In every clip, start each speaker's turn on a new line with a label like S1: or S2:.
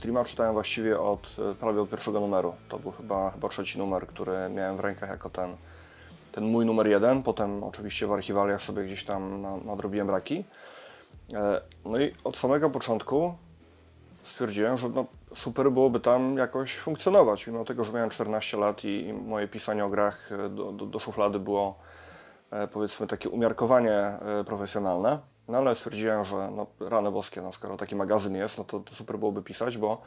S1: Extrema czytałem właściwie od e, prawie od pierwszego numeru. To był chyba, chyba trzeci numer, który miałem w rękach jako ten, ten mój numer jeden. Potem oczywiście w archiwaliach sobie gdzieś tam nadrobiłem braki. E, no i od samego początku stwierdziłem, że no super byłoby tam jakoś funkcjonować. Mimo tego, że miałem 14 lat i, i moje pisanie o grach e, do, do, do szuflady było powiedzmy takie umiarkowanie profesjonalne. No ale stwierdziłem, że no, rany boskie, no, skoro taki magazyn jest, no to, to super byłoby pisać, bo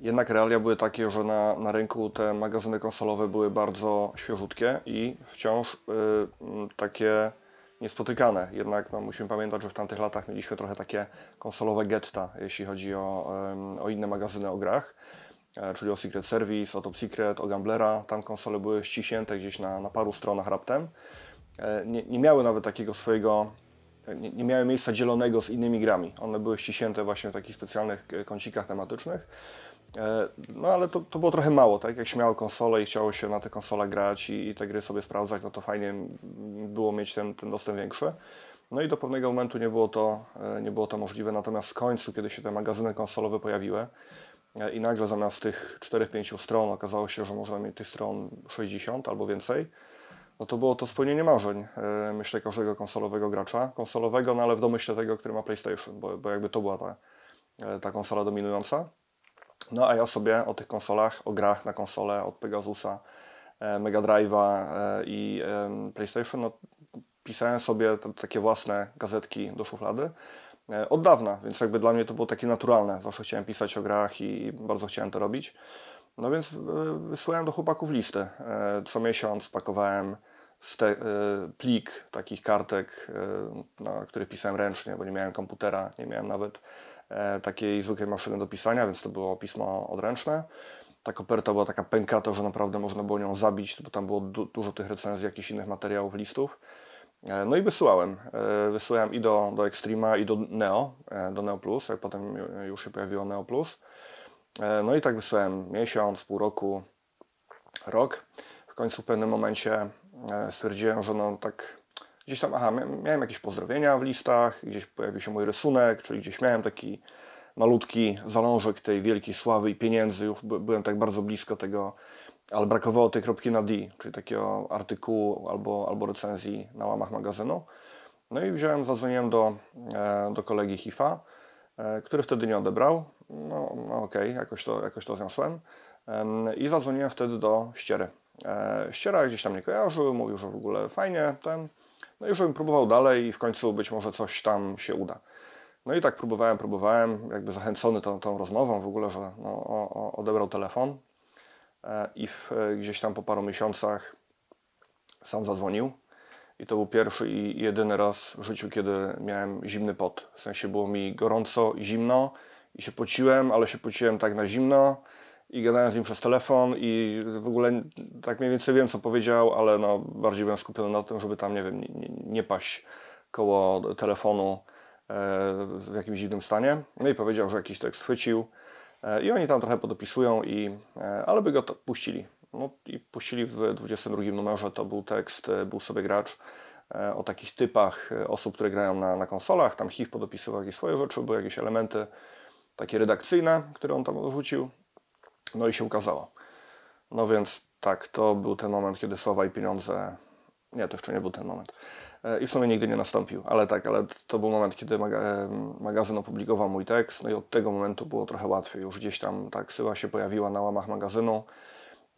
S1: jednak realia były takie, że na, na rynku te magazyny konsolowe były bardzo świeżutkie i wciąż y, takie niespotykane. Jednak no, musimy pamiętać, że w tamtych latach mieliśmy trochę takie konsolowe getta, jeśli chodzi o, o inne magazyny o grach, e, czyli o Secret Service, o Top Secret, o Gamblera. Tam konsole były ściśnięte gdzieś na, na paru stronach raptem. E, nie, nie miały nawet takiego swojego nie, nie miały miejsca dzielonego z innymi grami. One były ściśnięte właśnie w takich specjalnych e, kącikach tematycznych. No ale to, to było trochę mało, tak? Jak się miało konsole i chciało się na te konsole grać i, i te gry sobie sprawdzać, no to fajnie było mieć ten, ten dostęp większy. No i do pewnego momentu nie było, to, e, nie było to możliwe, natomiast w końcu, kiedy się te magazyny konsolowe pojawiły e, i nagle zamiast tych 4-5 stron okazało się, że można mieć tych stron 60 albo więcej, no to było to spełnienie marzeń, e, myślę, każdego konsolowego gracza. Konsolowego, no ale w domyśle tego, który ma PlayStation, bo, bo jakby to była ta, ta konsola dominująca. No a ja sobie o tych konsolach, o grach na konsole od Pegasusa, e, Mega Drive'a e, i PlayStation, no, pisałem sobie takie własne gazetki do szuflady e, od dawna, więc jakby dla mnie to było takie naturalne. Zawsze chciałem pisać o grach i bardzo chciałem to robić. No więc wysłałem do chłopaków listy. Co miesiąc pakowałem plik takich kartek, na których pisałem ręcznie, bo nie miałem komputera, nie miałem nawet E, takiej zwykłej maszyny do pisania, więc to było pismo odręczne. Ta koperta była taka pękata, że naprawdę można było nią zabić, bo tam było du dużo tych recenzji, jakichś innych materiałów, listów. E, no i wysyłałem. E, wysyłałem i do, do Extrema, i do Neo, do Neo Plus, jak potem już się pojawiło Neo Plus. No i tak wysyłałem miesiąc, pół roku, rok. W końcu w pewnym momencie stwierdziłem, że no tak gdzieś tam, aha, miałem jakieś pozdrowienia w listach, gdzieś pojawił się mój rysunek, czyli gdzieś miałem taki malutki zalążek tej wielkiej sławy i pieniędzy, już byłem tak bardzo blisko tego, ale brakowało tej kropki na D, czyli takiego artykułu albo, albo recenzji na łamach magazynu. No i wziąłem, zadzwoniłem do, e, do kolegi HIFA, e, który wtedy nie odebrał. No, no okej, okay, jakoś, to, jakoś to zniosłem. I zadzwoniłem wtedy do Ściery. E, Ściera gdzieś tam nie kojarzył, mówił, że w ogóle fajnie ten. No i żebym próbował dalej i w końcu być może coś tam się uda. No i tak próbowałem, próbowałem, jakby zachęcony tą, tą rozmową w ogóle, że no, o, o, odebrał telefon e, i w, e, gdzieś tam po paru miesiącach sam zadzwonił. I to był pierwszy i jedyny raz w życiu, kiedy miałem zimny pot. W sensie było mi gorąco i zimno i się pociłem, ale się pociłem tak na zimno i gadałem z nim przez telefon i w ogóle tak mniej więcej wiem, co powiedział, ale no, bardziej byłem skupiony na tym, żeby tam, nie wiem, nie, nie paść koło telefonu e, w jakimś dziwnym stanie. No i powiedział, że jakiś tekst chwycił e, i oni tam trochę podopisują, i, e, ale by go to puścili. No i puścili w 22 numerze, to był tekst, był sobie gracz o takich typach osób, które grają na, na konsolach. Tam HIV podopisywał jakieś swoje rzeczy, były jakieś elementy takie redakcyjne, które on tam dorzucił. No i się ukazało. No więc tak, to był ten moment, kiedy słowa i pieniądze. Nie, to jeszcze nie był ten moment. E, I w sumie nigdy nie nastąpił, ale tak, ale to był moment, kiedy e, magazyn opublikował mój tekst, no i od tego momentu było trochę łatwiej. Już gdzieś tam tak syła się pojawiła na łamach magazynu.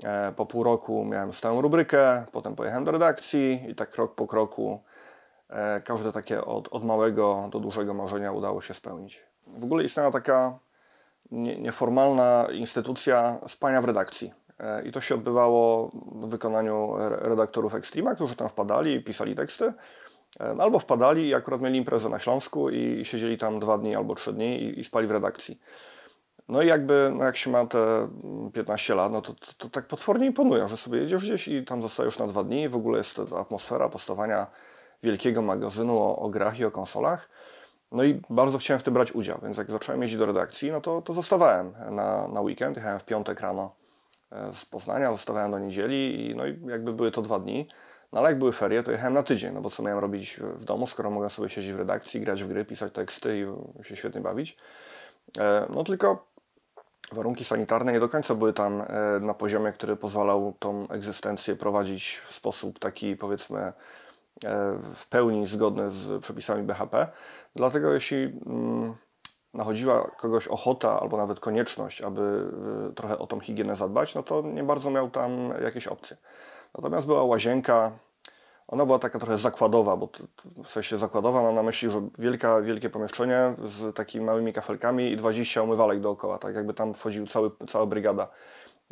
S1: E, po pół roku miałem stałą rubrykę, potem pojechałem do redakcji i tak krok po kroku każde takie od, od małego do dużego marzenia udało się spełnić. W ogóle istniała taka nieformalna instytucja spania w redakcji. E, I to się odbywało w wykonaniu redaktorów Extrema, którzy tam wpadali i pisali teksty. E, albo wpadali i akurat mieli imprezę na Śląsku i siedzieli tam dwa dni albo trzy dni i, spali w redakcji. No i jakby, no jak się ma te 15 lat, no to, to, to tak potwornie imponują, że sobie jedziesz gdzieś i tam zostajesz na dwa dni. W ogóle jest ta atmosfera postawania wielkiego magazynu o, o grach i o konsolach. No i bardzo chciałem w tym brać udział, więc jak zacząłem jeździć do redakcji, no to, to zostawałem na, na weekend. Jechałem w piątek rano e, z Poznania, zostawałem do niedzieli i no i jakby były to dwa dni. No ale jak były ferie, to jechałem na tydzień, no bo co miałem robić w domu, skoro mogłem sobie siedzieć w redakcji, grać w gry, pisać teksty i się świetnie bawić. E, no tylko warunki sanitarne nie do końca były tam e, na poziomie, który pozwalał tą egzystencję prowadzić w sposób taki, powiedzmy, w pełni zgodny z przepisami BHP. Dlatego jeśli mm, nachodziła kogoś ochota albo nawet konieczność, aby e, trochę o tą higienę zadbać, no to nie bardzo miał tam jakieś opcje. Natomiast była łazienka, ona była taka trochę zakładowa, bo w sensie zakładowa mam na myśli, że wielka, wielkie pomieszczenie z takimi małymi kafelkami i 20 umywalek dookoła, tak jakby tam wchodził cały, cała brygada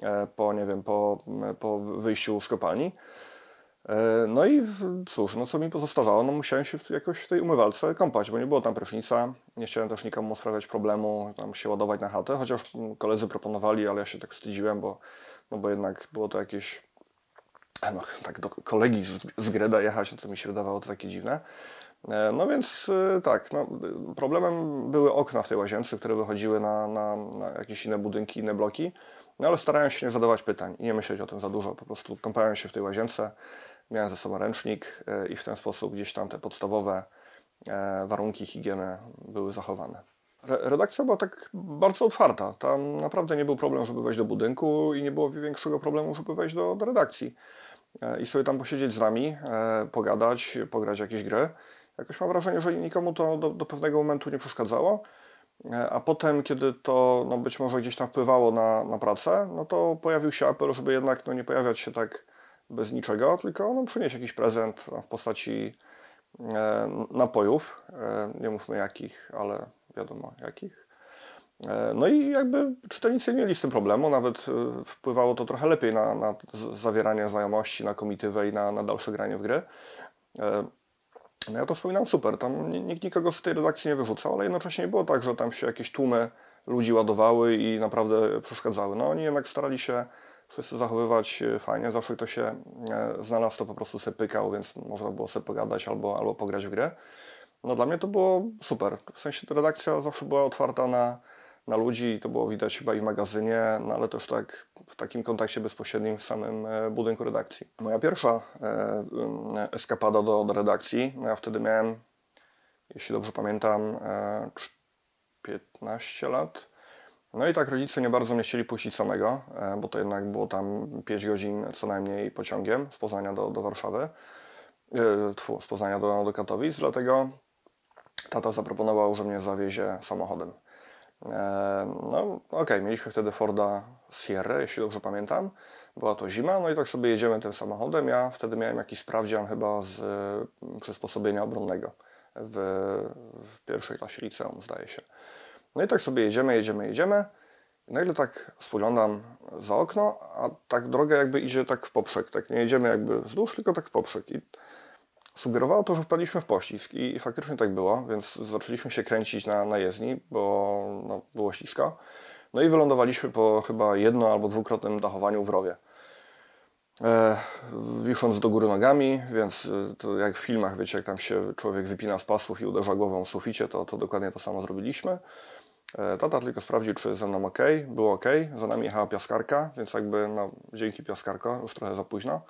S1: e, po, nie wiem, po, po wyjściu z kopalni. E, no i cóż, no co mi pozostawało? No musiałem się jakoś w tej umywalce kąpać, bo nie było tam prysznica. Nie chciałem też nikomu sprawiać problemu, tam się ładować na chatę, chociaż koledzy proponowali, ale ja się tak wstydziłem, bo, no bo jednak było to jakieś no, tak do kolegi z, z Greda jechać, no to mi się wydawało to takie dziwne. E, no więc e, tak, no, problemem były okna w tej łazience, które wychodziły na, na, na jakieś inne budynki, inne bloki, no ale starałem się nie zadawać pytań i nie myśleć o tym za dużo, po prostu kąpałem się w tej łazience, miałem ze sobą ręcznik e, i w ten sposób gdzieś tam te podstawowe warunki higieny były zachowane. Redakcja była tak bardzo otwarta. Tam naprawdę nie był problem, żeby wejść do budynku i nie było większego problemu, żeby wejść do, do redakcji. E, i sobie tam posiedzieć z nami, e, pogadać, pograć jakieś gry. Jakoś mam wrażenie, że nikomu to do, do pewnego momentu nie przeszkadzało. E, a potem, kiedy to no być może gdzieś tam wpływało na, na pracę, no to pojawił się apel, żeby jednak no, nie pojawiać się tak bez niczego, tylko no, przynieść jakiś prezent w postaci e, napojów. E, nie mówmy jakich, ale wiadomo jakich. E, no i jakby czytelnicy mieli z tym problemu, nawet e, wpływało to trochę lepiej na, na zawieranie znajomości, na komitywę i na, na dalsze granie w gry. E, no ja to wspominam super, tam nikt nikogo z tej redakcji nie wyrzucał, ale jednocześnie nie było tak, że tam się jakieś tłumy ludzi ładowały i naprawdę przeszkadzały. No oni jednak starali się wszyscy zachowywać fajnie, zawsze kto się znalazł, to po prostu sobie pykał, więc można było sobie pogadać albo, albo pograć w grę. No dla mnie to było super, w sensie redakcja zawsze była otwarta na, na ludzi i to było widać chyba i w magazynie, no ale też tak w takim kontakcie bezpośrednim w samym e, budynku redakcji. Moja pierwsza e, eskapada do, do redakcji, no ja wtedy miałem, jeśli dobrze pamiętam, e, 15 lat. No i tak rodzice nie bardzo mnie chcieli puścić samego, e, bo to jednak było tam 5 godzin co najmniej pociągiem z Poznania do, do Warszawy, e, tfu, z Poznania do, do Katowic, dlatego tata zaproponował, że mnie zawiezie samochodem. No okej, okay, mieliśmy wtedy Forda Sierra, jeśli dobrze pamiętam. Była to zima, no i tak sobie jedziemy tym samochodem. Ja wtedy miałem jakiś sprawdzian chyba z przysposobienia obronnego w, w pierwszej klasie liceum, zdaje się. No i tak sobie jedziemy, jedziemy, jedziemy. Nagle tak spoglądam za okno, a tak droga jakby idzie tak w poprzek. Tak nie jedziemy jakby wzdłuż, tylko tak w poprzek. I Sugerowało to, że wpadliśmy w poślizg i, faktycznie tak było, więc zaczęliśmy się kręcić na, na jezdni, bo no, było ślisko. No i wylądowaliśmy po chyba jedno albo dwukrotnym dachowaniu w rowie. E, wisząc do góry nogami, więc e, to jak w filmach, wiecie, jak tam się człowiek wypina z pasów i uderza głową w suficie, to, to dokładnie to samo zrobiliśmy. E, tata tylko sprawdził, czy ze mną ok, było ok. Za nami jechała piaskarka, więc jakby no, dzięki piaskarko, już trochę za późno.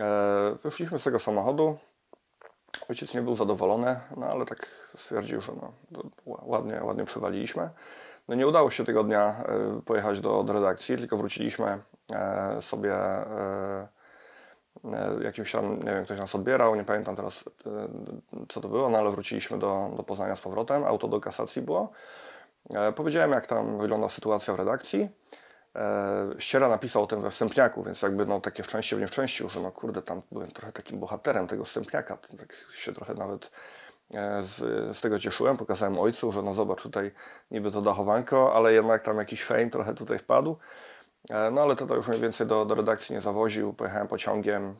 S1: E, wyszliśmy z tego samochodu, Ojciec nie był zadowolony, no ale tak stwierdził, że no, ładnie, ładnie przywaliliśmy. No nie udało się tego dnia e, pojechać do, do redakcji, tylko wróciliśmy sobie jakimś tam, nie wiem, ktoś nas odbierał, nie pamiętam teraz co to było, no ale wróciliśmy do, do Poznania z powrotem, auto do kasacji było. Powiedziałem jak tam wygląda sytuacja w redakcji. E, Ściera napisał o tym we wstępniaku, więc jakby no, takie szczęście w nieszczęściu, że no kurde, tam byłem trochę takim bohaterem tego wstępniaka. Tak się trochę nawet e, z, z tego cieszyłem. Pokazałem ojcu, że no zobacz, tutaj niby to dachowanko, ale jednak tam jakiś fame trochę tutaj wpadł. E, no ale to już mniej więcej do, do redakcji nie zawoził, pojechałem pociągiem,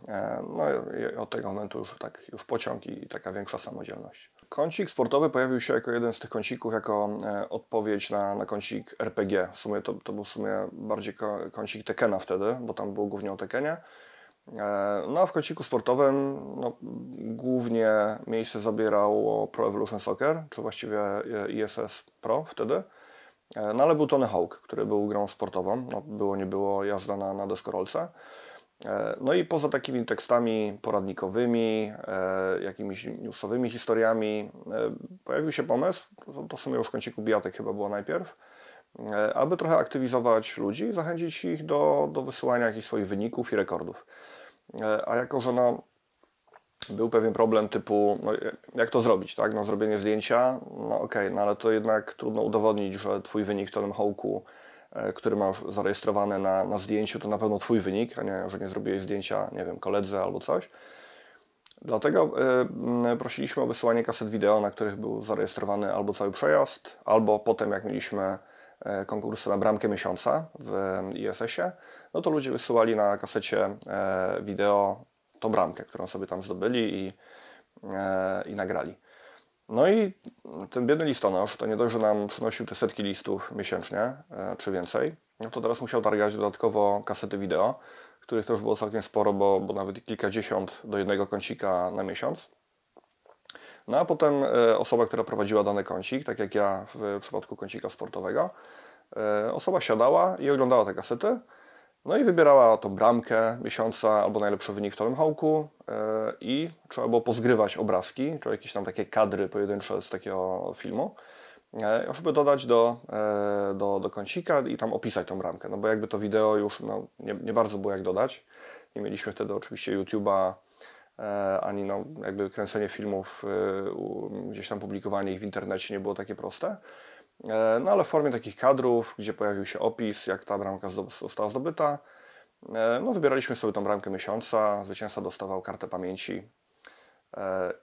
S1: no i od tego momentu już tak, już pociąg i taka większa samodzielność. Kącik sportowy pojawił się jako jeden z tych kącików, jako e, odpowiedź na, na kącik RPG. W sumie to, to był w sumie bardziej kącik Tekena wtedy, bo tam było głównie o Tekenie. E, no a w kąciku sportowym no, głównie miejsce zabierało Pro Evolution Soccer, czy właściwie ISS Pro wtedy. E, no ale był Tony Hawk, który był grą sportową. No, było nie było jazda na, na deskorolce. E, no i poza takimi tekstami poradnikowymi, e, jakimiś newsowymi historiami, pojawił się pomysł, to, w sumie już kąciku bijatek chyba było najpierw, aby trochę aktywizować ludzi zachęcić ich do, do wysyłania jakichś swoich wyników i rekordów. A jako, że no, był pewien problem typu, no, jak to zrobić, tak? No, zrobienie zdjęcia, no okej, okay, no ale to jednak trudno udowodnić, że Twój wynik w tym hołku, który masz zarejestrowany na, na zdjęciu, to na pewno Twój wynik, a nie, że nie zrobiłeś zdjęcia, nie wiem, koledze albo coś. Dlatego y, prosiliśmy o wysyłanie kaset wideo, na których był zarejestrowany albo cały przejazd, albo potem jak mieliśmy e, konkursy na bramkę miesiąca w ISS-ie, no to ludzie wysyłali na kasecie e, wideo tą bramkę, którą sobie tam zdobyli i, e, i nagrali. No i ten biedny listonosz, to nie dość, że nam przynosił te setki listów miesięcznie, czy więcej, no to teraz musiał targać dodatkowo kasety wideo, których też było całkiem sporo, bo, bo nawet kilkadziesiąt do jednego kącika na miesiąc. No a potem e, osoba, która prowadziła dany kącik, tak jak ja w przypadku kącika sportowego, e, osoba siadała i oglądała te kasety, no i wybierała tą bramkę miesiąca albo najlepszy wynik w Tolem Hołku e, i trzeba było pozgrywać obrazki, czy jakieś tam takie kadry pojedyncze z takiego filmu. E, żeby dodać do, e, do, do kącika i tam opisać tą bramkę. No bo jakby to wideo już no, nie, nie bardzo było jak dodać. Nie mieliśmy wtedy oczywiście YouTube'a ani no, jakby kręcenie filmów, gdzieś tam publikowanie ich w internecie nie było takie proste. No ale w formie takich kadrów, gdzie pojawił się opis, jak ta bramka została zdobyta, no wybieraliśmy sobie tą bramkę miesiąca, zwycięzca dostawał kartę pamięci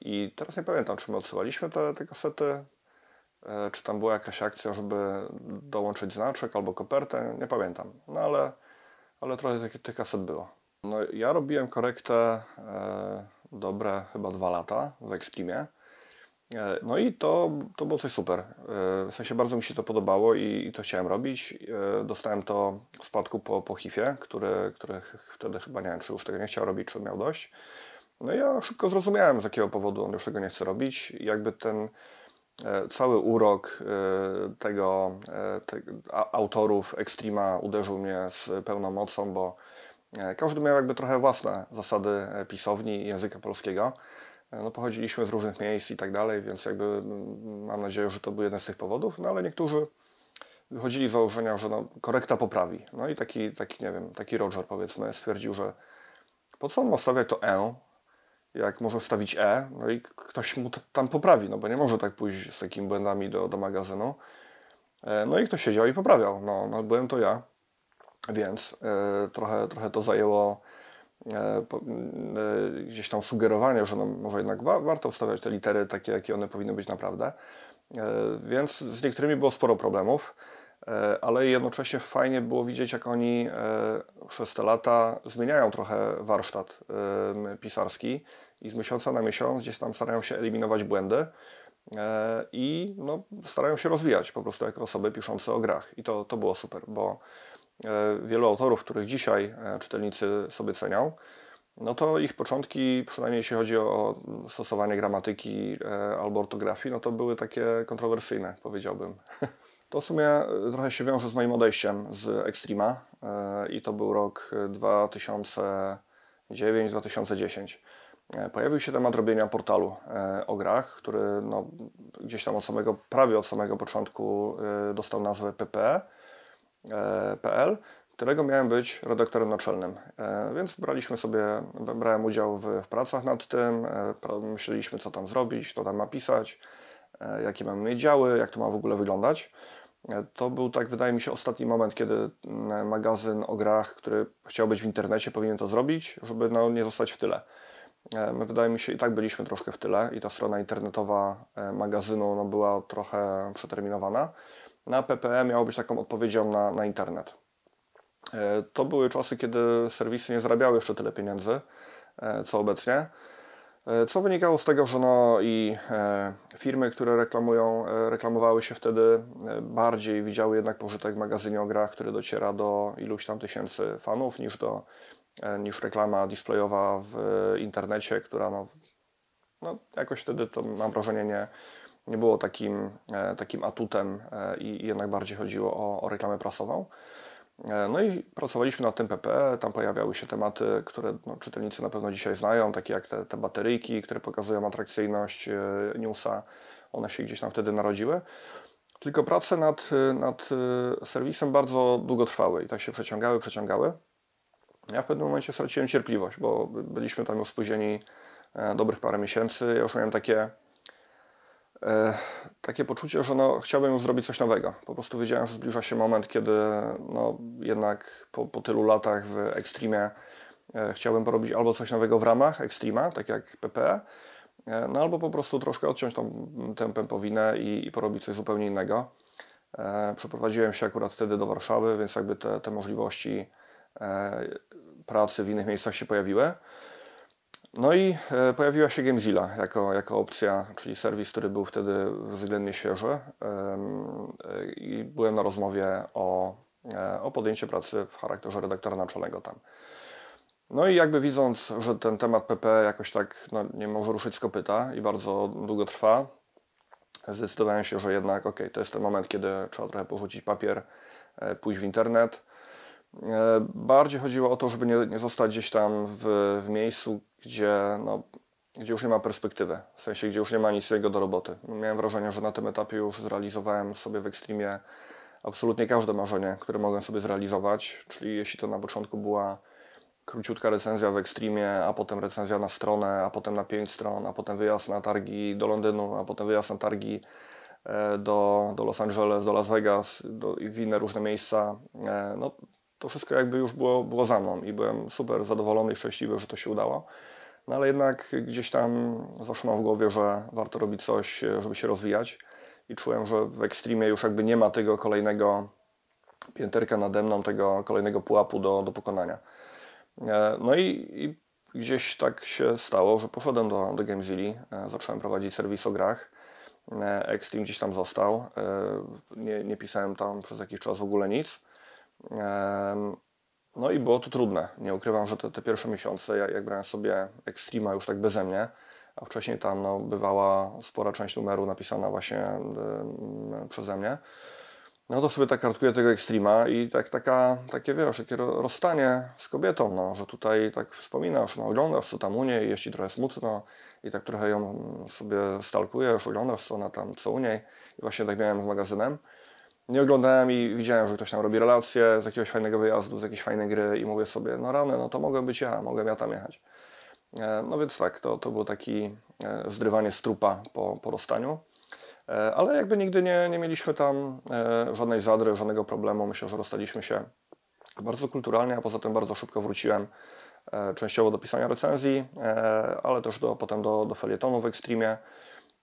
S1: i teraz nie pamiętam, czy my odsyłaliśmy te, te kasety, E, czy tam była jakaś akcja, żeby dołączyć znaczek albo kopertę, nie pamiętam. No ale, ale trochę tych, tych kaset było. No, ja robiłem korektę e, dobre chyba dwa lata w Extremie. E, no i to, to było coś super. E, w sensie bardzo mi się to podobało i, i to chciałem robić. E, dostałem to w spadku po, po HIF-ie, który, który wtedy chyba nie wiem, czy już tego nie chciał robić, czy miał dość. No i ja szybko zrozumiałem, z jakiego powodu on już tego nie chce robić. I jakby ten cały urok tego, te, autorów Extrema uderzył mnie z pełną mocą, bo każdy miał jakby trochę własne zasady pisowni języka polskiego. No, pochodziliśmy z różnych miejsc i tak dalej, więc jakby mm, mam nadzieję, że to był jeden z tych powodów, no ale niektórzy wychodzili z założenia, że no, korekta poprawi. No i taki, taki, nie wiem, taki Roger powiedzmy stwierdził, że po co on ma stawiać to E, jak może wstawić E, no i ktoś mu tam poprawi, no bo nie może tak pójść z takimi błędami do, do magazynu. E, no i ktoś siedział i poprawiał. No, no byłem to ja, więc e, trochę, trochę to zajęło gdzieś tam sugerowanie, że no, może jednak wa warto wstawiać te litery takie, jakie one powinny być naprawdę. E, więc z niektórymi było sporo problemów. E, ale jednocześnie fajnie było widzieć, jak oni e, przez te lata zmieniają trochę warsztat pisarski i z miesiąca na miesiąc gdzieś tam starają się eliminować błędy e, i no, starają się rozwijać po prostu jako osoby piszące o grach. I to, to było super, bo wielu autorów, których dzisiaj czytelnicy sobie cenią, no to ich początki, przynajmniej jeśli chodzi o stosowanie gramatyki albo ortografii, no to były takie kontrowersyjne, powiedziałbym. To w sumie e, trochę się wiąże z moim odejściem z Extrema e, i to był rok 2009-2010. E, pojawił się temat robienia portalu o grach, który no, gdzieś tam od samego, prawie od samego początku dostał nazwę pp.pl, którego miałem być redaktorem naczelnym. Więc braliśmy sobie, brałem udział w, w pracach nad tym, myśleliśmy co tam zrobić, co tam napisać, jakie mamy mieć działy, jak to ma w ogóle wyglądać. To był tak, wydaje mi się, ostatni moment, kiedy magazyn o grach, który chciał być w internecie, powinien to zrobić, żeby no, nie zostać w tyle. E, my, wydaje mi się, i tak byliśmy troszkę w tyle i ta strona internetowa e, magazynu no, była trochę przeterminowana. Na PPE miało być taką odpowiedzią na, na internet. E, to były czasy, kiedy serwisy nie zarabiały jeszcze tyle pieniędzy, co obecnie. E, co wynikało z tego, że no i e, firmy, które reklamują, e, reklamowały się wtedy bardziej widziały jednak pożytek w magazynie o grach, który dociera do iluś tam tysięcy fanów niż, do, niż reklama displayowa w internecie, która no, no jakoś wtedy to mam wrażenie nie, nie było takim, takim atutem i jednak bardziej chodziło o, o reklamę prasową. E, no i pracowaliśmy nad tym PPE, tam pojawiały się tematy, które no, czytelnicy na pewno dzisiaj znają, takie jak te, te bateryjki, które pokazują atrakcyjność e, newsa, one się gdzieś tam wtedy narodziły. Tylko prace nad, nad serwisem bardzo długo trwały i tak się przeciągały, przeciągały. Ja w pewnym momencie straciłem cierpliwość, bo byliśmy tam już spóźnieni e, dobrych parę miesięcy. Ja już miałem takie, e, takie poczucie, że no, chciałbym już zrobić coś nowego. Po prostu wiedziałem, że zbliża się moment, kiedy no, jednak po, po tylu latach w Extremie e, chciałbym porobić albo coś nowego w ramach Extrema, tak jak PPE, e, no albo po prostu troszkę odciąć tą tempem powinę i, i porobić coś zupełnie innego. E, przeprowadziłem się akurat wtedy do Warszawy, więc jakby te, te możliwości E, pracy w innych miejscach się pojawiły. No i e, pojawiła się Gamezilla jako, jako opcja, czyli serwis, który był wtedy względnie świeży e, i byłem na rozmowie o, o podjęcie pracy w charakterze redaktora naczelnego tam. No i jakby widząc, że ten temat PP jakoś tak no, nie może ruszyć z kopyta i bardzo długo trwa, zdecydowałem się, że jednak ok, to jest ten moment, kiedy trzeba trochę porzucić papier, pójść w internet, E, bardziej chodziło o to, żeby nie, nie zostać gdzieś tam w, w miejscu, gdzie, no, gdzie już nie ma perspektywy, w sensie gdzie już nie ma nic do roboty. Miałem wrażenie, że na tym etapie już zrealizowałem sobie w Extremie absolutnie każde marzenie, które mogłem sobie zrealizować, czyli jeśli to na początku była króciutka recenzja w Extremie, a potem recenzja na stronę, a potem na pięć stron, a potem wyjazd na targi do Londynu, a potem wyjazd na targi e, do, do Los Angeles, do Las Vegas, do, i w inne różne miejsca. E, no, to wszystko jakby już było, było za mną i byłem super zadowolony i szczęśliwy, że to się udało. No ale jednak gdzieś tam zaszło w głowie, że warto robić coś, żeby się rozwijać i czułem, że w Extremie już jakby nie ma tego kolejnego pięterka nade mną, tego kolejnego pułapu do, do pokonania. E, no i, i gdzieś tak się stało, że poszedłem do, do e, zacząłem prowadzić serwis o grach. E, Extreme gdzieś tam został. Nie, nie pisałem tam przez jakiś czas w ogóle nic. No i było to trudne. Nie ukrywam, że te, te pierwsze miesiące, jak, jak brałem sobie Extrema już tak beze mnie, a wcześniej tam no, bywała spora część numeru napisana właśnie y, przeze mnie, no to sobie tak kartkuję tego Extrema i tak, taka, takie wiesz, takie rozstanie z kobietą, no, że tutaj tak wspominasz, no, oglądasz co tam u niej, jest ci trochę smutno i tak trochę ją sobie stalkujesz, oglądasz co ona tam, co u niej. I właśnie tak miałem z magazynem nie oglądałem i widziałem, że ktoś tam robi relacje z jakiegoś fajnego wyjazdu, z jakiejś fajnej gry i mówię sobie, no rany, no to mogłem być ja, mogłem ja tam jechać. E, no więc tak, to, to było taki e, zdrywanie strupa po, po rozstaniu. E, ale jakby nigdy nie, nie mieliśmy tam żadnej zadry, żadnego problemu. Myślę, że rozstaliśmy się bardzo kulturalnie, a poza tym bardzo szybko wróciłem częściowo do pisania recenzji, ale też do, potem do, do felietonu w Extremie.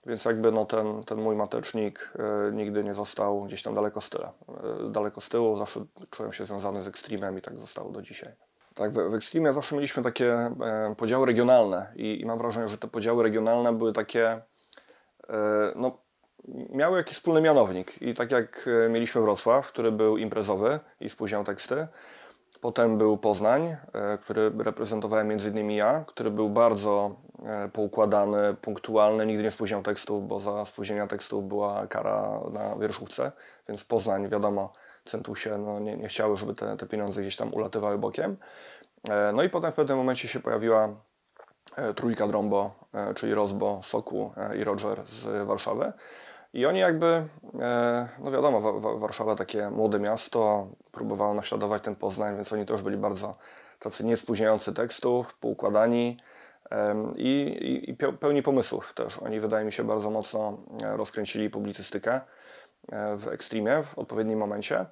S1: Więc jakby no ten, ten mój matecznik e, nigdy nie został gdzieś tam daleko z tyłu. E, daleko z tyłu, zawsze czułem się związany z Extremem i tak zostało do dzisiaj. Tak, w, w zawsze mieliśmy takie e, podziały regionalne i, i, mam wrażenie, że te podziały regionalne były takie, no, miały jakiś wspólny mianownik. I tak jak mieliśmy Wrocław, który był imprezowy i spóźniał teksty, Potem był Poznań, e, który reprezentowałem między innymi ja, który był bardzo e, poukładany, punktualny, nigdy nie spóźniał tekstów, bo za spóźnienia tekstów była kara na wierzchówce, więc Poznań, wiadomo, centusie no, nie, nie chciały, żeby te, te pieniądze gdzieś tam ulatywały bokiem. E, no i potem w pewnym momencie się pojawiła trójka Drombo, czyli Rozbo, Soku i Roger z Warszawy. I oni jakby, e, no wiadomo, Warszawa takie młode miasto, próbowało naśladować ten Poznań, więc oni też byli bardzo tacy niespóźniający tekstów, poukładani i, i, i pełni pomysłów też. Oni wydaje mi się bardzo mocno e, rozkręcili publicystykę e, w Extremie w odpowiednim momencie.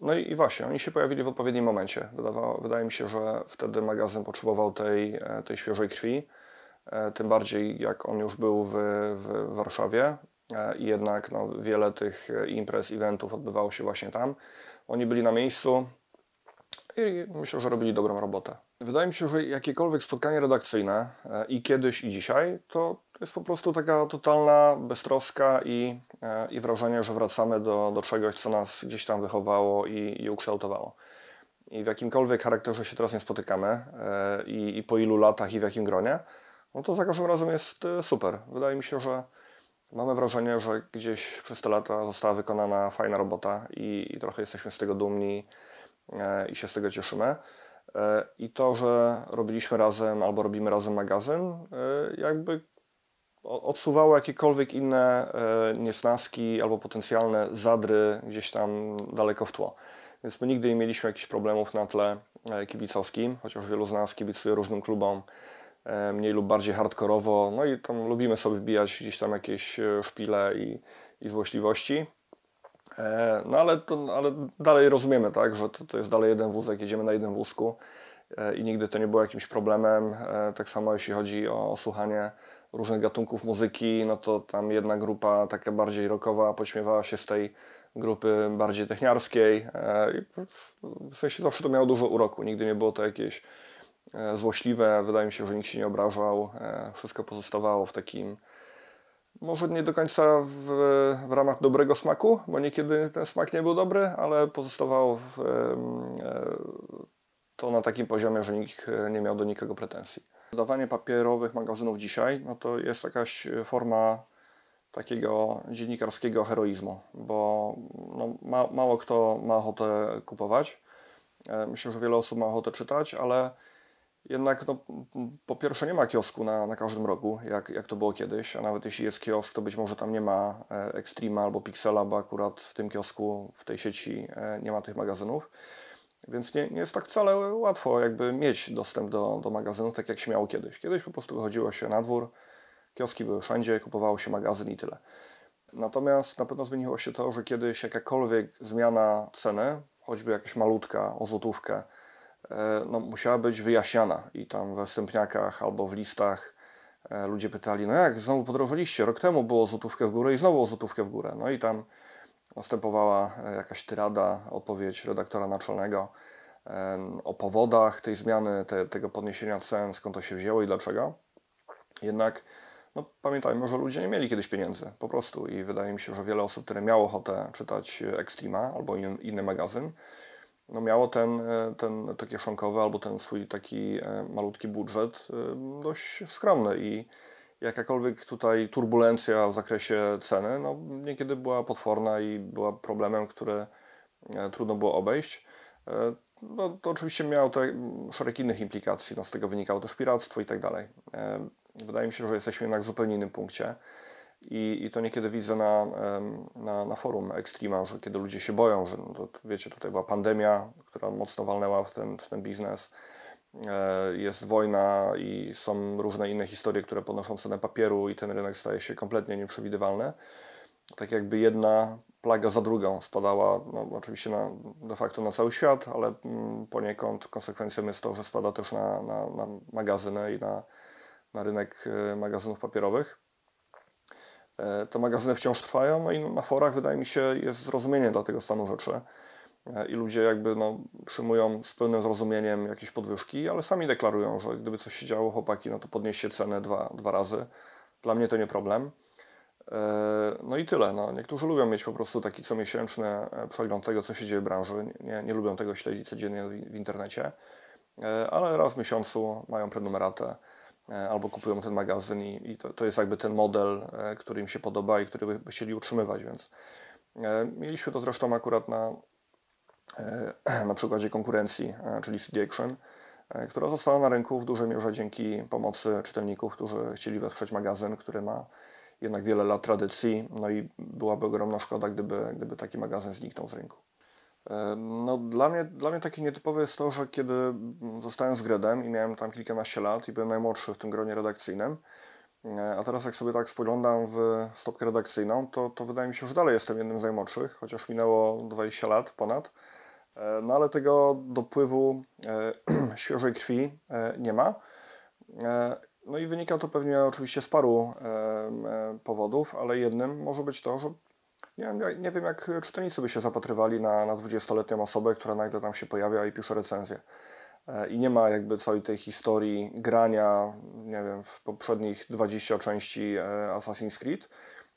S1: No i, właśnie, oni się pojawili w odpowiednim momencie. Wydawało, wydaje mi się, że wtedy magazyn potrzebował tej, tej świeżej krwi. Tym bardziej jak on już był w, w Warszawie, jednak no, wiele tych imprez, eventów odbywało się właśnie tam. Oni byli na miejscu i myślę, że robili dobrą robotę. Wydaje mi się, że jakiekolwiek spotkanie redakcyjne e, i kiedyś, i dzisiaj, to jest po prostu taka totalna beztroska i, e, i wrażenie, że wracamy do, do czegoś, co nas gdzieś tam wychowało i, i ukształtowało. I w jakimkolwiek charakterze się teraz nie spotykamy i, i po ilu latach i w jakim gronie, no to za każdym razem jest super. Wydaje mi się, że Mamy wrażenie, że gdzieś przez te lata została wykonana fajna robota i, i trochę jesteśmy z tego dumni e, i się z tego cieszymy. E, I to, że robiliśmy razem albo robimy razem magazyn, e, jakby odsuwało jakiekolwiek inne niesnaski albo potencjalne zadry gdzieś tam daleko w tło. Więc my nigdy nie mieliśmy jakichś problemów na tle kibicowskim, chociaż wielu z nas kibicuje różnym klubom mniej lub bardziej hardkorowo, no i tam lubimy sobie wbijać gdzieś tam jakieś szpile i, i złośliwości. No ale, to, ale dalej rozumiemy, tak, że to, to jest dalej jeden wózek, jedziemy na jednym wózku i nigdy to nie było jakimś problemem. Tak samo jeśli chodzi o słuchanie różnych gatunków muzyki, no to tam jedna grupa taka bardziej rockowa pośmiewała się z tej grupy bardziej techniarskiej. E, w sensie zawsze to miało dużo uroku, nigdy nie było to jakieś e, złośliwe, wydaje mi się, że nikt się nie obrażał, e, wszystko pozostawało w takim może nie do końca w, w ramach dobrego smaku, bo niekiedy ten smak nie był dobry, ale pozostawało w, to na takim poziomie, że nikt nie miał do nikogo pretensji. Wydawanie papierowych magazynów dzisiaj no to jest jakaś forma takiego dziennikarskiego heroizmu, bo no, ma, mało kto ma ochotę kupować. E, myślę, że wiele osób ma ochotę czytać, ale jednak no, po pierwsze nie ma kiosku na, na każdym rogu, jak, jak to było kiedyś, a nawet jeśli jest kiosk, to być może tam nie ma e, Extrema albo Pixela, bo akurat w tym kiosku, w tej sieci e, nie ma tych magazynów. Więc nie, nie jest tak wcale łatwo jakby mieć dostęp do, do magazynów, tak jak się miało kiedyś. Kiedyś po prostu wychodziło się na dwór, kioski były wszędzie, kupowało się magazyn i tyle. Natomiast na pewno zmieniło się to, że kiedyś jakakolwiek zmiana ceny, choćby jakaś malutka o złotówkę, no, musiała być wyjaśniana i tam we wstępniakach albo w listach e, ludzie pytali, no jak, znowu podrożyliście, rok temu było złotówkę w górę i znowu o złotówkę w górę. No i tam następowała e, jakaś tyrada, odpowiedź redaktora naczelnego o powodach tej zmiany, te, tego podniesienia cen, skąd to się wzięło i dlaczego. Jednak no, pamiętajmy, że ludzie nie mieli kiedyś pieniędzy, po prostu. I wydaje mi się, że wiele osób, które miało ochotę czytać Extrema albo in, inny magazyn, no miało ten, e, ten to kieszonkowy albo ten swój taki e, malutki budżet dość skromny i jakakolwiek tutaj turbulencja w zakresie ceny, no niekiedy była potworna i była problemem, który e, trudno było obejść. E, no, to oczywiście miało to szereg innych implikacji, no, z tego wynikało też piractwo i tak dalej. E, wydaje mi się, że jesteśmy jednak w zupełnie innym punkcie. I, I to niekiedy widzę na, na, na forum Extrema, że kiedy ludzie się boją, że no to, wiecie, tutaj była pandemia, która mocno walnęła w ten, w ten biznes E, jest wojna i są różne inne historie, które podnoszą cenę papieru i ten rynek staje się kompletnie nieprzewidywalny. Tak jakby jedna plaga za drugą spadała, no, oczywiście na, de facto na cały świat, ale mm, poniekąd konsekwencją jest to, że spada też na, na, na magazyny i na, na rynek e, magazynów papierowych. E, te magazyny wciąż trwają, no i na forach wydaje mi się jest zrozumienie dla tego stanu rzeczy. E, i ludzie jakby no, przyjmują z pełnym zrozumieniem jakieś podwyżki, ale sami deklarują, że gdyby coś się działo, chłopaki, no to podnieście cenę dwa, dwa razy. Dla mnie to nie problem. E, no i tyle. No, niektórzy lubią mieć po prostu taki comiesięczny przegląd tego, co się dzieje w branży. Nie, nie lubią tego śledzić codziennie w internecie, ale raz w miesiącu mają prenumeratę albo kupują ten magazyn i, i to, to jest jakby ten model, który im się podoba i który by chcieli utrzymywać, więc mieliśmy to zresztą akurat na E, na przykładzie konkurencji, e, czyli CD Action, e, która została na rynku w dużej mierze dzięki pomocy czytelników, którzy chcieli wesprzeć magazyn, który ma jednak wiele lat tradycji, no i byłaby ogromna szkoda, gdyby, gdyby taki magazyn zniknął z rynku. No, dla, mnie, dla mnie takie nietypowe jest to, że kiedy zostałem z Gredem i miałem tam kilkanaście lat i byłem najmłodszy w tym gronie redakcyjnym, a teraz jak sobie tak spoglądam w stopkę redakcyjną, to, to wydaje mi się, że dalej jestem jednym z najmłodszych, chociaż minęło 20 lat ponad. E, no ale tego dopływu e, świeżej krwi e, nie ma. No i wynika to pewnie oczywiście z paru powodów, ale jednym może być to, że nie wiem, nie wiem jak czytelnicy by się zapatrywali na, na 20-letnią osobę, która nagle tam się pojawia i pisze recenzję. I nie ma jakby całej tej historii grania, nie wiem, w poprzednich 20 części Assassin's Creed,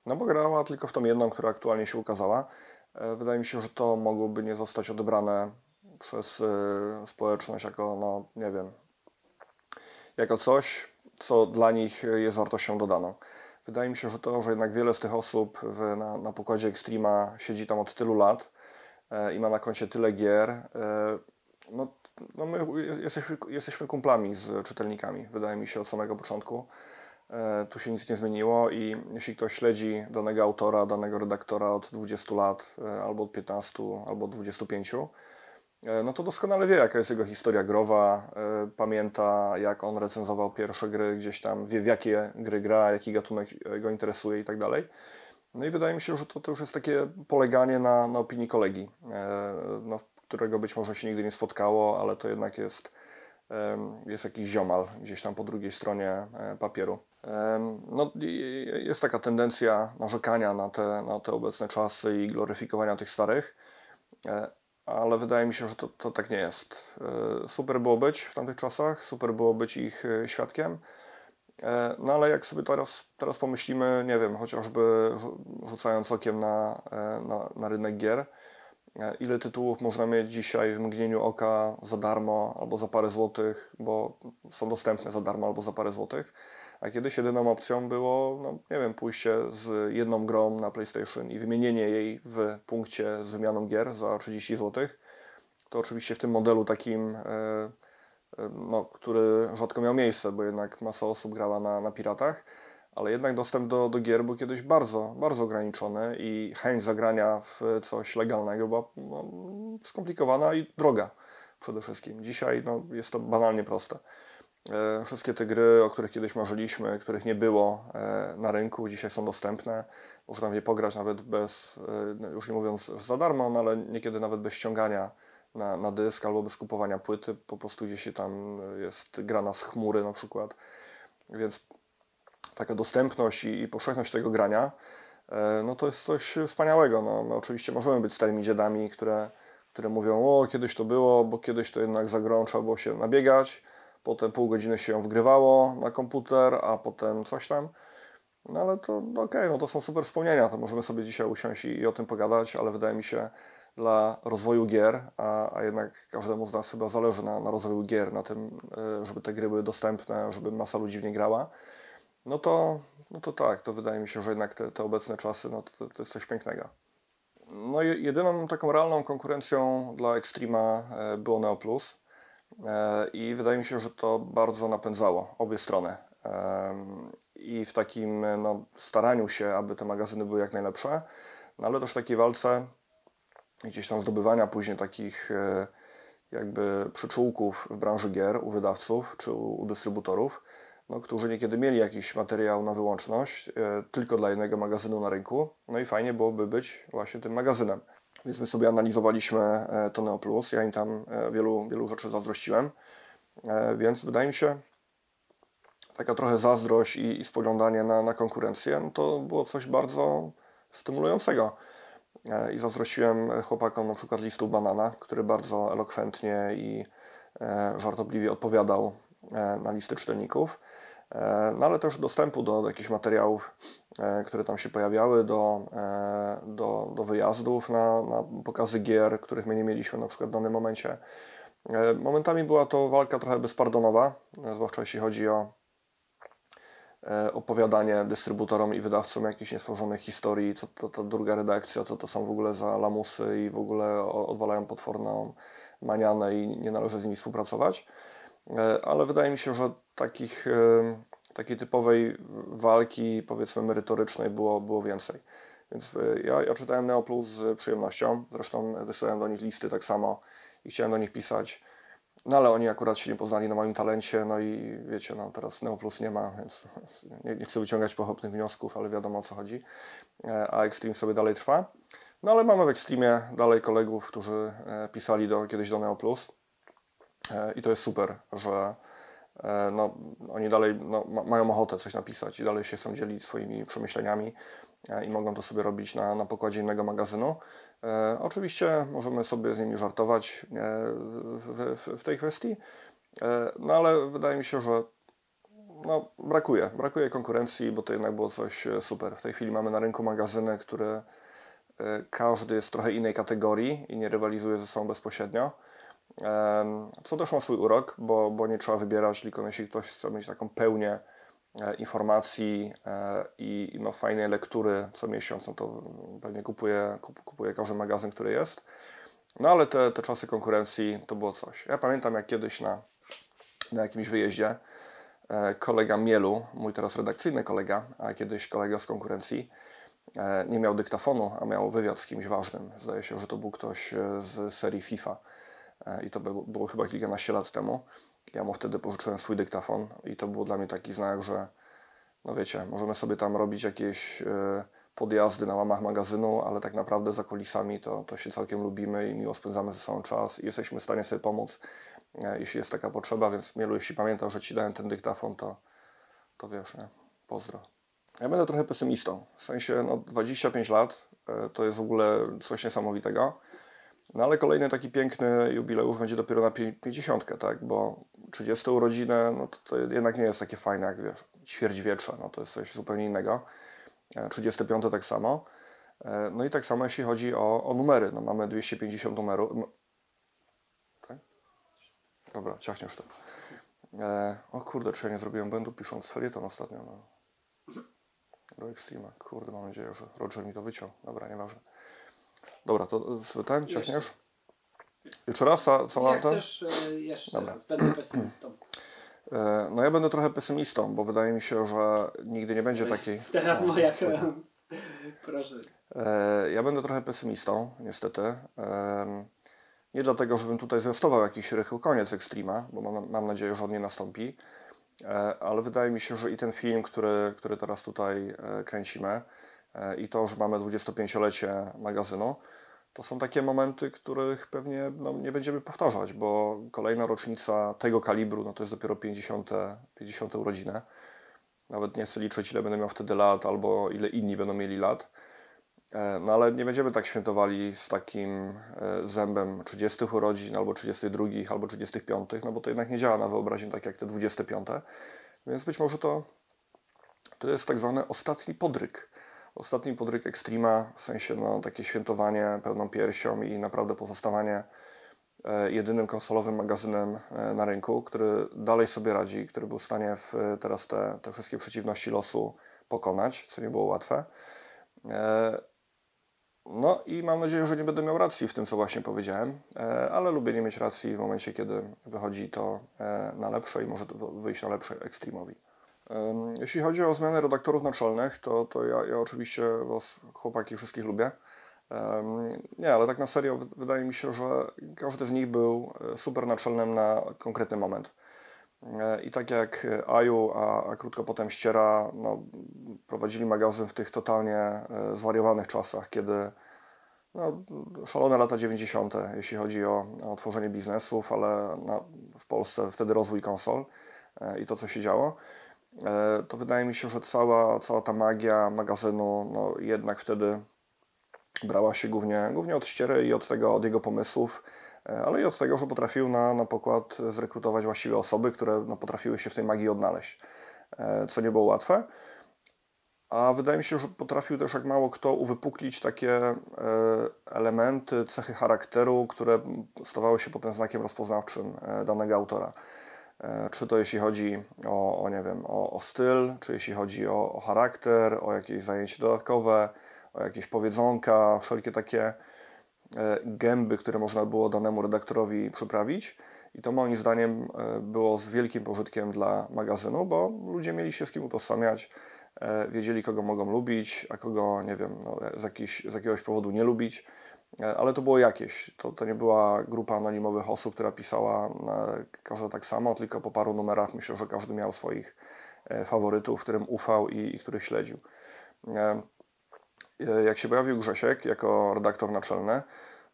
S1: no bo grała tylko w tą jedną, która aktualnie się ukazała. E, wydaje mi się, że to mogłoby nie zostać odebrane przez e, społeczność jako, no nie wiem, jako coś, co dla nich jest wartością dodaną. Wydaje mi się, że to, że jednak wiele z tych osób w, na, na pokładzie Extrema siedzi tam od tylu lat e, i ma na koncie tyle gier, e, no, no my jesteśmy, jesteśmy kumplami z czytelnikami, wydaje mi się, od samego początku. E, tu się nic nie zmieniło i jeśli ktoś śledzi danego autora, danego redaktora od 20 lat, e, albo od 15, albo od 25, e, no to doskonale wie, jaka jest jego historia growa, pamięta, jak on recenzował pierwsze gry gdzieś tam, wie w jakie gry gra, jaki gatunek go interesuje i tak dalej. No i wydaje mi się, że to, to już jest takie poleganie na, na opinii kolegi, no, którego być może się nigdy nie spotkało, ale to jednak jest, jest jakiś ziomal gdzieś tam po drugiej stronie papieru. No, jest taka tendencja narzekania na te, na te obecne czasy i gloryfikowania tych starych, e, ale wydaje mi się, że to, to tak nie jest. E, super było być w tamtych czasach, super było być ich e, świadkiem, no ale jak sobie teraz, teraz pomyślimy, nie wiem, chociażby rzucając okiem na, na, na rynek gier, ile tytułów można mieć dzisiaj w mgnieniu oka za darmo albo za parę złotych, bo są dostępne za darmo albo za parę złotych a kiedyś jedyną opcją było, no, nie wiem, pójście z jedną grą na PlayStation i wymienienie jej w punkcie z wymianą gier za 30 zł. To oczywiście w tym modelu takim, e, e, no, który rzadko miał miejsce, bo jednak masa osób grała na, na piratach, ale jednak dostęp do, do gier był kiedyś bardzo, bardzo ograniczony i chęć zagrania w coś legalnego była no, skomplikowana i droga przede wszystkim. Dzisiaj no, jest to banalnie proste. E, wszystkie te gry, o których kiedyś marzyliśmy, których nie było e, na rynku, dzisiaj są dostępne. Można w nie pograć nawet bez, e, no, już nie mówiąc za darmo, no ale niekiedy nawet bez ściągania na, na dysk albo bez kupowania płyty, po prostu gdzieś tam jest grana z chmury na przykład. Więc taka dostępność i, i powszechność tego grania, no to jest coś wspaniałego. No, my oczywiście możemy być starymi dziadami, które, które mówią, o kiedyś to było, bo kiedyś to jednak za trzeba było się nabiegać, potem pół godziny się ją wgrywało na komputer, a potem coś tam. No ale to no okej, okay, no to są super wspomnienia, to możemy sobie dzisiaj usiąść i, i, o tym pogadać, ale wydaje mi się, dla rozwoju gier, a, a jednak każdemu z nas chyba zależy na, na rozwoju gier, na tym, e, żeby te gry były dostępne, żeby masa ludzi w nie grała, no to, no to tak, to wydaje mi się, że jednak te, te obecne czasy, no to, to jest coś pięknego. No jedyną taką realną konkurencją dla Extrema e, było Neo Plus. E, i wydaje mi się, że to bardzo napędzało obie strony. I w takim no, staraniu się, aby te magazyny były jak najlepsze, no ale też w takiej walce gdzieś tam zdobywania później takich e, jakby przyczółków w branży gier u wydawców czy u, dystrybutorów, no, którzy niekiedy mieli jakiś materiał na wyłączność e, tylko dla jednego magazynu na rynku. No i fajnie byłoby być właśnie tym magazynem. Więc my sobie analizowaliśmy e, to Neo Plus. Ja im tam e, wielu, wielu rzeczy zazdrościłem. E, więc wydaje mi się, taka trochę zazdrość i, i spoglądanie na, na konkurencję, no to było coś bardzo stymulującego. I zazdrościłem chłopakom na przykład listu Banana, który bardzo elokwentnie i żartobliwie odpowiadał na listy czytelników. E, no ale też dostępu do, do jakichś materiałów, e, które tam się pojawiały, do, e, do, do wyjazdów na, na pokazy gier, których my nie mieliśmy na przykład w danym momencie. Momentami była to walka trochę bezpardonowa, zwłaszcza jeśli chodzi o opowiadanie dystrybutorom i wydawcom jakichś niestworzonych historii, co to, to druga redakcja, co to są w ogóle za lamusy i w ogóle odwalają potworną manianę i nie należy z nimi współpracować. Ale wydaje mi się, że takich, takiej typowej walki, powiedzmy merytorycznej było, było więcej. Więc e, ja, ja czytałem Neoplus z przyjemnością, zresztą wysyłałem do nich listy tak samo i chciałem do nich pisać. No ale oni akurat się nie poznali na moim talencie, no i wiecie, no teraz Neoplus nie ma, więc nie, nie chcę wyciągać pochopnych wniosków, ale wiadomo o co chodzi. E, a Extreme sobie dalej trwa. No ale mamy w Extremie dalej kolegów, którzy e, pisali do, kiedyś do Neoplus. I to jest super, że no, oni dalej no, ma, mają ochotę coś napisać i dalej się chcą dzielić swoimi przemyśleniami e, i mogą to sobie robić na, na pokładzie innego magazynu. E, oczywiście możemy sobie z nimi żartować e, w, w, w, tej kwestii, e, no ale wydaje mi się, że no, brakuje, brakuje konkurencji, bo to jednak było coś e, super. W tej chwili mamy na rynku magazyny, które każdy jest w trochę innej kategorii i nie rywalizuje ze sobą bezpośrednio. Co ma swój urok, bo, bo nie trzeba wybierać, tylko jeśli ktoś chce mieć taką pełnię e, informacji e, i no, fajnej lektury co miesiąc, no to pewnie kupuje, kupuje każdy magazyn, który jest. No ale te, te czasy konkurencji to było coś. Ja pamiętam jak kiedyś na, na jakimś wyjeździe e, kolega Mielu, mój teraz redakcyjny kolega, a kiedyś kolega z konkurencji, nie miał dyktafonu, a miał wywiad z kimś ważnym. Zdaje się, że to był ktoś z serii FIFA i to było chyba kilkanaście lat temu. Ja mu wtedy pożyczyłem swój dyktafon i to był dla mnie taki znak, że no wiecie, możemy sobie tam robić jakieś podjazdy na łamach magazynu, ale tak naprawdę za kulisami to, to się całkiem lubimy i miło spędzamy ze sobą czas i jesteśmy w stanie sobie pomóc, e, jeśli jest taka potrzeba, więc Mielu, jeśli pamiętam, że Ci dałem ten dyktafon, to, to wiesz, nie? Pozdro. Ja będę trochę pesymistą, w sensie no 25 lat e, to jest w ogóle coś niesamowitego, no ale kolejny taki piękny jubileusz będzie dopiero na 50, tak, bo 30 urodziny, no to, to jednak nie jest takie fajne jak wiesz, ćwierćwietrze, no to jest coś zupełnie innego. 35 tak samo. E, no i tak samo jeśli chodzi o, o numery. No mamy 250 numerów. Tak? Dobra, ciachniesz to. E, o kurde, czy ja nie zrobiłem błędu pisząc felieton ostatnio. No. Do Extrema. Kurde, mam nadzieję, że Roger mi to wyciął. Dobra, nieważne. Dobra, to ten ciachniesz? Jeszcze raz, co, co
S2: Jak chcesz, e, jeszcze Dobra. raz, będę pesymistą.
S1: E, no ja będę trochę pesymistą, bo wydaje mi się, że nigdy nie będzie takiej...
S2: Teraz moja Proszę.
S1: E, ja będę trochę pesymistą, niestety. Nie dlatego, żebym tutaj zwiastował jakiś rychły koniec Extrema, bo mam, mam nadzieję, że on nie nastąpi, e, ale wydaje mi się, że i ten film, który, który teraz tutaj kręcimy, i to, że mamy 25-lecie magazynu, to są takie momenty, których pewnie no, nie będziemy powtarzać, bo kolejna rocznica tego kalibru no, to jest dopiero 50, 50 urodziny. Nawet nie chcę liczyć, ile będę miał wtedy lat, albo ile inni będą mieli lat. E, no ale nie będziemy tak świętowali z takim e, zębem 30 urodzin, albo 32, albo 35, no bo to jednak nie działa na wyobraźnię tak jak te 25. Więc być może to, to jest tak zwany ostatni podryk Ostatni podryk Extrema, w sensie no, takie świętowanie pełną piersią i naprawdę pozostawanie e, jedynym konsolowym magazynem e, na rynku, który dalej sobie radzi, który był w stanie w, teraz te, te wszystkie przeciwności losu pokonać, co nie było łatwe. E, no i mam nadzieję, że nie będę miał racji w tym, co właśnie powiedziałem, ale lubię nie mieć racji w momencie, kiedy wychodzi to na lepsze i może wyjść na lepsze Extremowi. Jeśli chodzi o zmianę redaktorów naczelnych, to, to ja, ja oczywiście Was, chłopaki, wszystkich lubię. Nie, ale tak na serio wydaje mi się, że każdy z nich był e, super naczelnym na konkretny moment. E, I tak jak Aju, a, a krótko potem Ściera, no, prowadzili magazyn w tych totalnie e, zwariowanych czasach, kiedy no, szalone lata 90., jeśli chodzi o, o tworzenie biznesów, ale na, w Polsce wtedy rozwój konsol i to, co się działo. E, to wydaje mi się, że cała, cała ta magia magazynu no, jednak wtedy brała się głównie, głównie od ściery i od tego, od jego pomysłów, e, ale i od tego, że potrafił na, na pokład zrekrutować właściwe osoby, które no, potrafiły się w tej magii odnaleźć, e, co nie było łatwe. A wydaje mi się, że potrafił też jak mało kto uwypuklić takie elementy, cechy charakteru, które stawały się potem znakiem rozpoznawczym danego autora. E, czy to jeśli chodzi o, o nie wiem, o, o, styl, czy jeśli chodzi o, o, charakter, o jakieś zajęcie dodatkowe, o jakieś powiedzonka, wszelkie takie e, gęby, które można było danemu redaktorowi przyprawić. I to moim zdaniem e, było z wielkim pożytkiem dla magazynu, bo ludzie mieli się z kim utożsamiać, wiedzieli kogo mogą lubić, a kogo, nie wiem, no, z, jakiś, z jakiegoś powodu nie lubić. E, ale to było jakieś. To, to nie była grupa anonimowych osób, która pisała każda tak samo, tylko po paru numerach myślę, że każdy miał swoich e, faworytów, którym ufał i, i których śledził. E, jak się pojawił Grzesiek jako redaktor naczelny,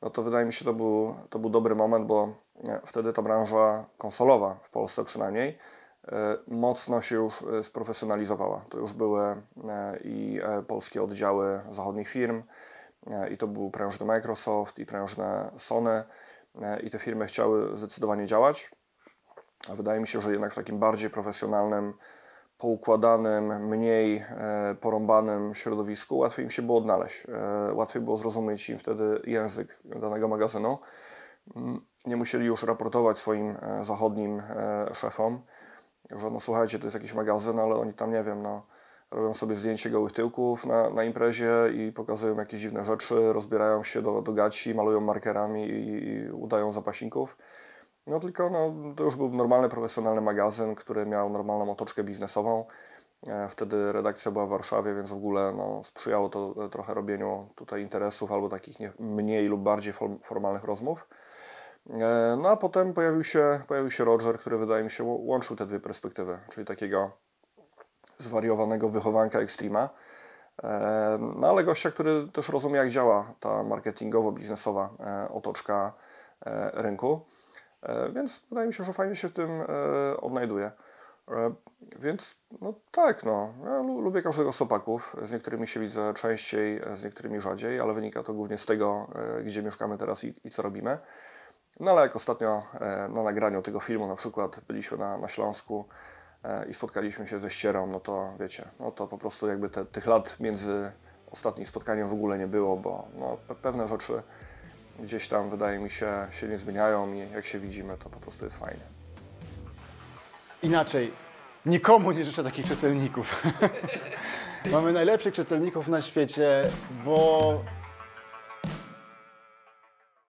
S1: no to wydaje mi się, to był, to był dobry moment, bo wtedy ta branża konsolowa, w Polsce przynajmniej, mocno się już sprofesjonalizowała. To już były i polskie oddziały zachodnich firm, E, i to był prężny Microsoft i prężne Sony e, i te firmy chciały zdecydowanie działać. A wydaje mi się, że jednak w takim bardziej profesjonalnym, poukładanym, mniej e, porąbanym środowisku łatwiej im się było odnaleźć. Łatwiej było zrozumieć im wtedy język danego magazynu. Mm, nie musieli już raportować swoim zachodnim szefom, że no słuchajcie, to jest jakiś magazyn, ale oni tam, nie wiem, no robią sobie zdjęcie gołych tyłków na, na imprezie i pokazują jakieś dziwne rzeczy, rozbierają się do, do gaci, malują markerami i, i udają zapaśników. No tylko no, to już był normalny, profesjonalny magazyn, który miał normalną otoczkę biznesową. E, Wtedy redakcja była w Warszawie, więc w ogóle no, sprzyjało to e, trochę robieniu tutaj interesów albo takich nie, mniej lub bardziej form- formalnych rozmów. E, No a potem pojawił się, pojawił się Roger, który wydaje mi się łączył te dwie perspektywy, czyli takiego zwariowanego wychowanka Extrema, e, no ale gościa, który też rozumie jak działa ta marketingowo-biznesowa e, otoczka e, rynku, E, więc wydaje mi się, że fajnie się w tym odnajduje. Więc no tak, no, ja lu- lubię każdego z sopaków, z niektórymi się widzę częściej, z niektórymi rzadziej, ale wynika to głównie z tego, gdzie mieszkamy teraz i, i co robimy. No ale jak ostatnio na nagraniu tego filmu na przykład byliśmy na, na Śląsku i spotkaliśmy się ze ścierą, no to wiecie, no to po prostu jakby te, tych lat między ostatnim spotkaniem w ogóle nie było, bo no, pe- pewne rzeczy gdzieś tam wydaje mi się się nie zmieniają i jak się widzimy, to po prostu jest fajnie.
S3: Inaczej, nikomu nie życzę takich czytelników. Mamy najlepszych czytelników na świecie, bo